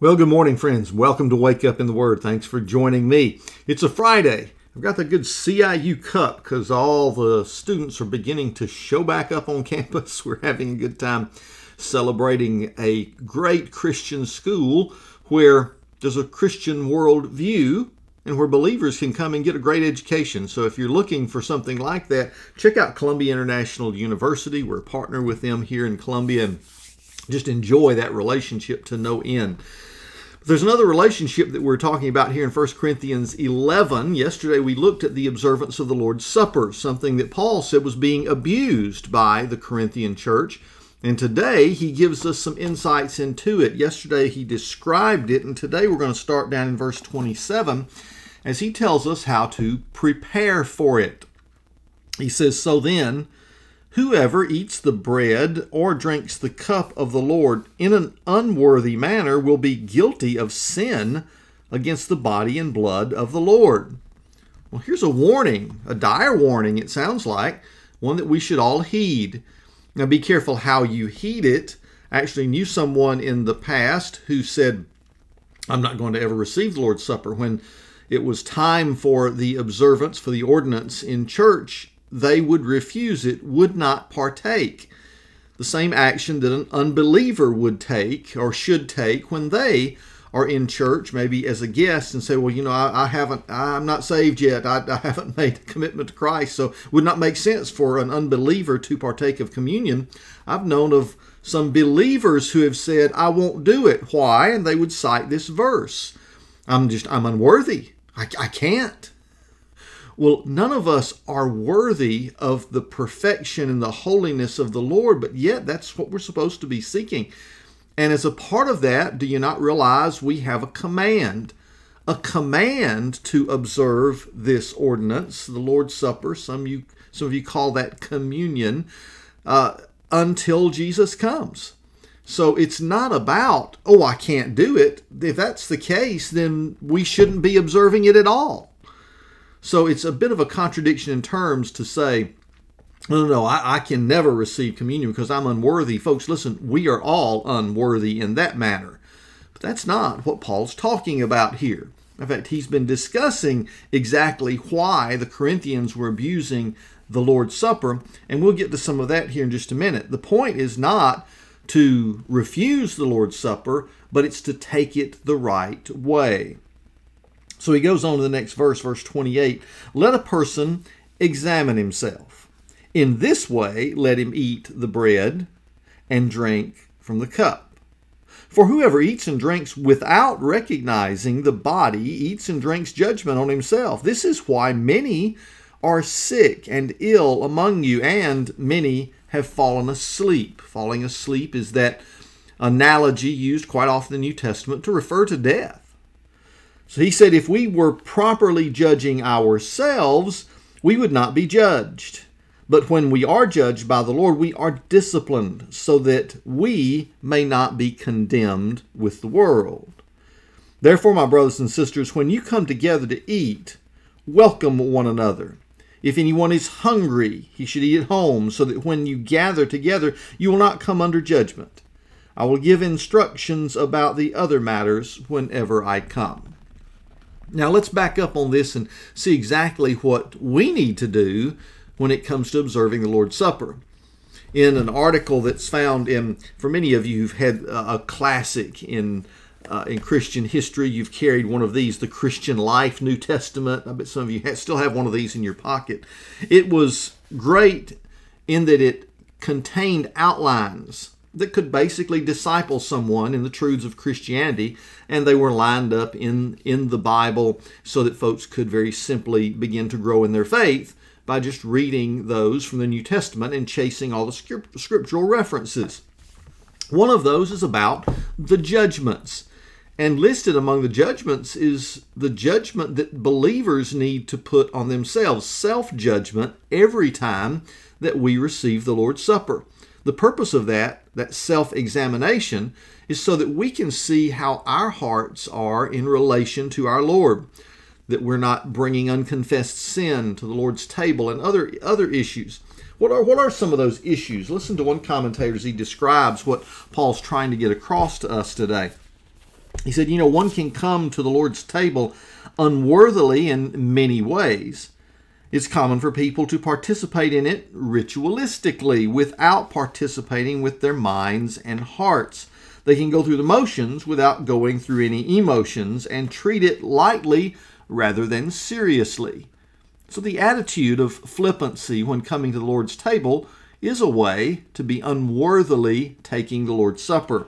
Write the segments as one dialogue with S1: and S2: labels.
S1: Well, good morning, friends. Welcome to Wake Up in the Word. Thanks for joining me. It's a Friday. I've got the good CIU Cup because all the students are beginning to show back up on campus. We're having a good time celebrating a great Christian school where there's a Christian worldview and where believers can come and get a great education. So if you're looking for something like that, check out Columbia International University. We're a partner with them here in Columbia and just enjoy that relationship to no end. There's another relationship that we're talking about here in 1 Corinthians 11. Yesterday we looked at the observance of the Lord's Supper, something that Paul said was being abused by the Corinthian church. And today he gives us some insights into it. Yesterday he described it, and today we're going to start down in verse 27 as he tells us how to prepare for it. He says, So then, Whoever eats the bread or drinks the cup of the Lord in an unworthy manner will be guilty of sin against the body and blood of the Lord. Well, here's a warning, a dire warning, it sounds like, one that we should all heed. Now, be careful how you heed it. I actually knew someone in the past who said, I'm not going to ever receive the Lord's Supper. When it was time for the observance, for the ordinance in church, they would refuse it, would not partake. The same action that an unbeliever would take or should take when they are in church, maybe as a guest, and say, Well, you know, I, I haven't, I'm not saved yet. I, I haven't made a commitment to Christ. So it would not make sense for an unbeliever to partake of communion. I've known of some believers who have said, I won't do it. Why? And they would cite this verse. I'm just, I'm unworthy. I, I can't. Well, none of us are worthy of the perfection and the holiness of the Lord, but yet that's what we're supposed to be seeking. And as a part of that, do you not realize we have a command? A command to observe this ordinance, the Lord's Supper. Some you, some of you call that communion, uh, until Jesus comes. So it's not about, oh, I can't do it. If that's the case, then we shouldn't be observing it at all. So it's a bit of a contradiction in terms to say, no, no, no, I, I can never receive communion because I'm unworthy. Folks, listen, we are all unworthy in that manner. But that's not what Paul's talking about here. In fact, he's been discussing exactly why the Corinthians were abusing the Lord's Supper, and we'll get to some of that here in just a minute. The point is not to refuse the Lord's Supper, but it's to take it the right way. So he goes on to the next verse, verse 28. Let a person examine himself. In this way, let him eat the bread and drink from the cup. For whoever eats and drinks without recognizing the body eats and drinks judgment on himself. This is why many are sick and ill among you, and many have fallen asleep. Falling asleep is that analogy used quite often in the New Testament to refer to death. So he said, if we were properly judging ourselves, we would not be judged. But when we are judged by the Lord, we are disciplined so that we may not be condemned with the world. Therefore, my brothers and sisters, when you come together to eat, welcome one another. If anyone is hungry, he should eat at home, so that when you gather together, you will not come under judgment. I will give instructions about the other matters whenever I come. Now let's back up on this and see exactly what we need to do when it comes to observing the Lord's Supper. In an article that's found in, for many of you who've had a classic in uh, in Christian history, you've carried one of these, the Christian Life New Testament. I bet some of you still have one of these in your pocket. It was great in that it contained outlines that could basically disciple someone in the truths of Christianity, and they were lined up in, in the Bible so that folks could very simply begin to grow in their faith by just reading those from the New Testament and chasing all the scriptural references. One of those is about the judgments. And listed among the judgments is the judgment that believers need to put on themselves self judgment every time that we receive the Lord's Supper. The purpose of that, that self examination, is so that we can see how our hearts are in relation to our Lord. That we're not bringing unconfessed sin to the Lord's table and other, other issues. What are, what are some of those issues? Listen to one commentator as he describes what Paul's trying to get across to us today. He said, You know, one can come to the Lord's table unworthily in many ways. It's common for people to participate in it ritualistically without participating with their minds and hearts. They can go through the motions without going through any emotions and treat it lightly rather than seriously. So, the attitude of flippancy when coming to the Lord's table is a way to be unworthily taking the Lord's Supper.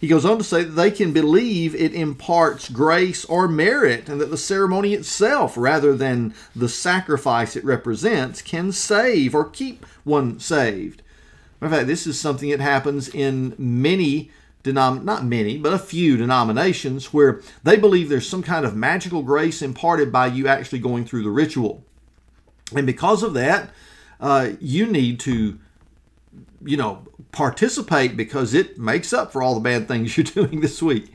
S1: He goes on to say that they can believe it imparts grace or merit, and that the ceremony itself, rather than the sacrifice it represents, can save or keep one saved. In fact, this is something that happens in many denom not many, but a few denominations where they believe there's some kind of magical grace imparted by you actually going through the ritual. And because of that, uh, you need to you know, participate because it makes up for all the bad things you're doing this week.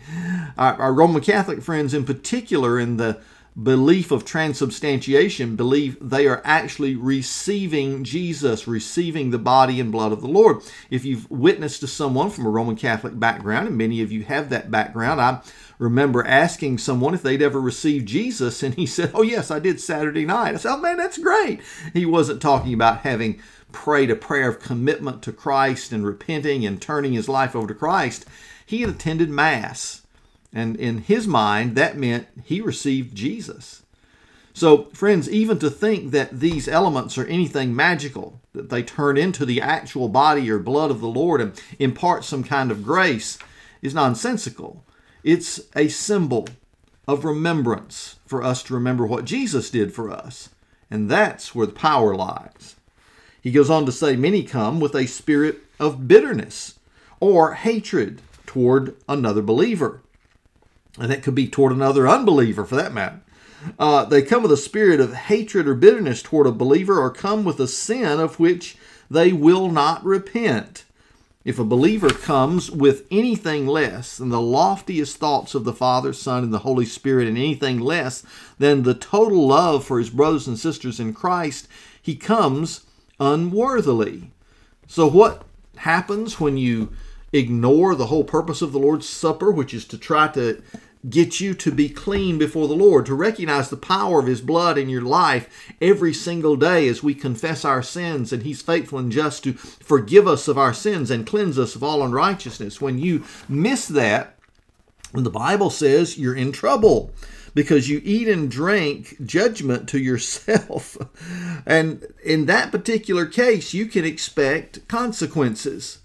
S1: Our, our, Roman Catholic friends, in particular, in the belief of transubstantiation, believe they are actually receiving Jesus, receiving the body and blood of the Lord. If you've witnessed to someone from a Roman Catholic background, and many of you have that background, I remember asking someone if they'd ever received Jesus, and he said, Oh, yes, I did Saturday night. I said, Oh, man, that's great. He wasn't talking about having prayed a prayer of commitment to Christ and repenting and turning his life over to Christ, he had attended Mass. And in his mind, that meant he received Jesus. So, friends, even to think that these elements are anything magical, that they turn into the actual body or blood of the Lord and impart some kind of grace, is nonsensical. It's a symbol of remembrance for us to remember what Jesus did for us. And that's where the power lies. He goes on to say, Many come with a spirit of bitterness or hatred toward another believer. And that could be toward another unbeliever for that matter. Uh, they come with a spirit of hatred or bitterness toward a believer or come with a sin of which they will not repent. If a believer comes with anything less than the loftiest thoughts of the Father, Son, and the Holy Spirit, and anything less than the total love for his brothers and sisters in Christ, he comes unworthily. So, what happens when you ignore the whole purpose of the Lord's Supper, which is to try to get you to be clean before the Lord, to recognize the power of His blood in your life every single day as we confess our sins, and He's faithful and just to forgive us of our sins and cleanse us of all unrighteousness. When you miss that, when the Bible says you're in trouble because you eat and drink judgment to yourself. and in that particular case, you can expect consequences.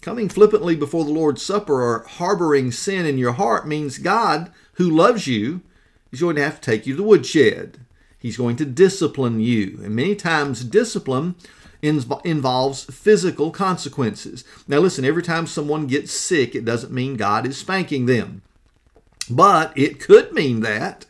S1: Coming flippantly before the Lord's Supper or harboring sin in your heart means God, who loves you, is going to have to take you to the woodshed. He's going to discipline you. And many times, discipline involves physical consequences. Now, listen, every time someone gets sick, it doesn't mean God is spanking them. But it could mean that.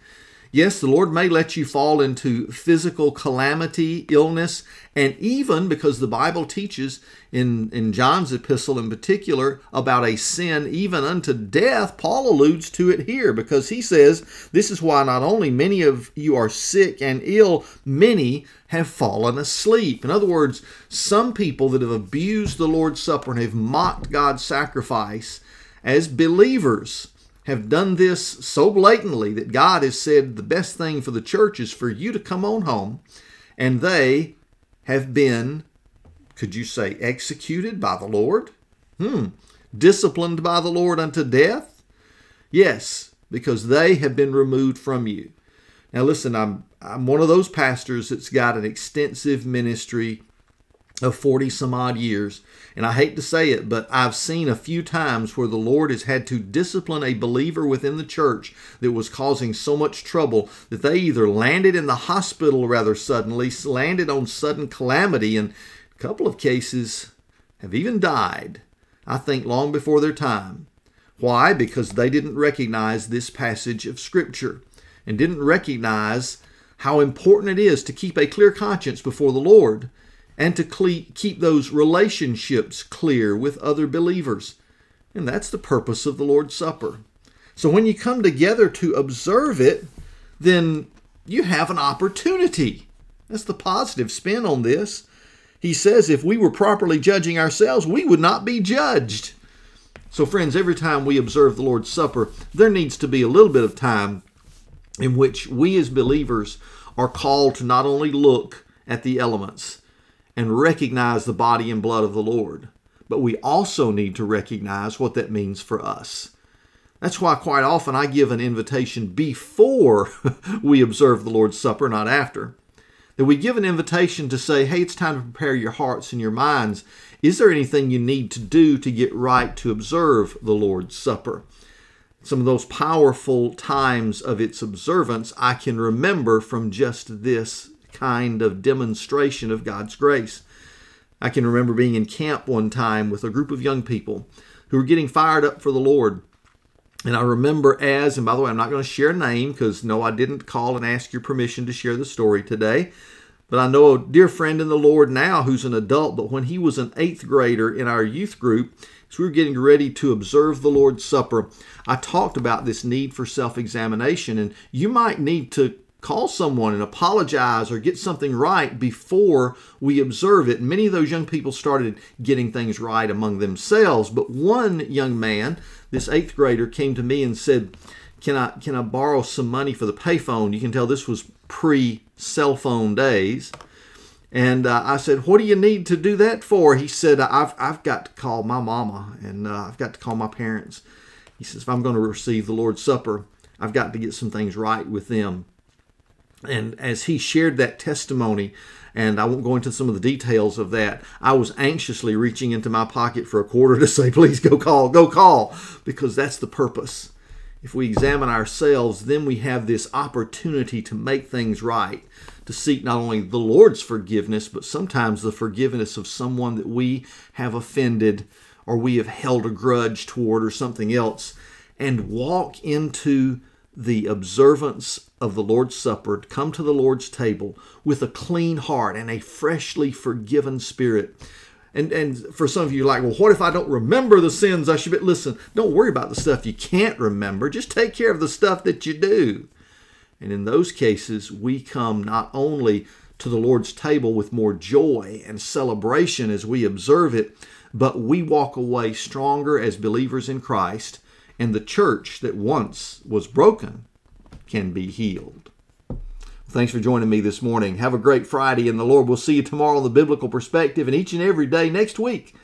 S1: Yes, the Lord may let you fall into physical calamity, illness, and even because the Bible teaches in, in John's epistle in particular about a sin even unto death, Paul alludes to it here because he says, This is why not only many of you are sick and ill, many have fallen asleep. In other words, some people that have abused the Lord's Supper and have mocked God's sacrifice as believers have done this so blatantly that God has said the best thing for the church is for you to come on home, and they have been, could you say, executed by the Lord? Hmm. Disciplined by the Lord unto death? Yes, because they have been removed from you. Now listen, I'm I'm one of those pastors that's got an extensive ministry of 40 some odd years. And I hate to say it, but I've seen a few times where the Lord has had to discipline a believer within the church that was causing so much trouble that they either landed in the hospital rather suddenly, landed on sudden calamity, and a couple of cases have even died, I think, long before their time. Why? Because they didn't recognize this passage of Scripture and didn't recognize how important it is to keep a clear conscience before the Lord and to keep those relationships clear with other believers. And that's the purpose of the Lord's Supper. So when you come together to observe it, then you have an opportunity. That's the positive spin on this. He says if we were properly judging ourselves, we would not be judged. So, friends, every time we observe the Lord's Supper, there needs to be a little bit of time in which we as believers are called to not only look at the elements and recognize the body and blood of the Lord, but we also need to recognize what that means for us. That's why quite often I give an invitation before we observe the Lord's Supper, not after. That we give an invitation to say, hey, it's time to prepare your hearts and your minds. Is there anything you need to do to get right to observe the Lord's Supper? Some of those powerful times of its observance I can remember from just this kind of demonstration of God's grace. I can remember being in camp one time with a group of young people who were getting fired up for the Lord. And I remember as, and by the way, I'm not going to share a name because no, I didn't call and ask your permission to share the story today. But I know a dear friend in the Lord now who's an adult, but when he was an eighth grader in our youth group, as we were getting ready to observe the Lord's Supper, I talked about this need for self examination. And you might need to call someone and apologize or get something right before we observe it. Many of those young people started getting things right among themselves, but one young man, this eighth grader, came to me and said, "Can I can I borrow some money for the payphone?" You can tell this was pre cell phone days. And uh, I said, "What do you need to do that for?" He said, "I've I've got to call my mama and uh, I've got to call my parents." He says, "If I'm going to receive the Lord's Supper, I've got to get some things right with them." And as he shared that testimony, and I won't go into some of the details of that, I was anxiously reaching into my pocket for a quarter to say, please go call, go call, because that's the purpose. If we examine ourselves, then we have this opportunity to make things right, to seek not only the Lord's forgiveness, but sometimes the forgiveness of someone that we have offended or we have held a grudge toward or something else, and walk into the observance of the Lord's Supper, come to the Lord's table with a clean heart and a freshly forgiven spirit. And and for some of you, like, well, what if I don't remember the sins I should be? Listen, don't worry about the stuff you can't remember. Just take care of the stuff that you do. And in those cases, we come not only to the Lord's table with more joy and celebration as we observe it, but we walk away stronger as believers in Christ and the church that once was broken can be healed. Thanks for joining me this morning. Have a great Friday, and the Lord will see you tomorrow on the biblical perspective and each and every day next week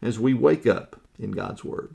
S1: as we wake up in God's Word.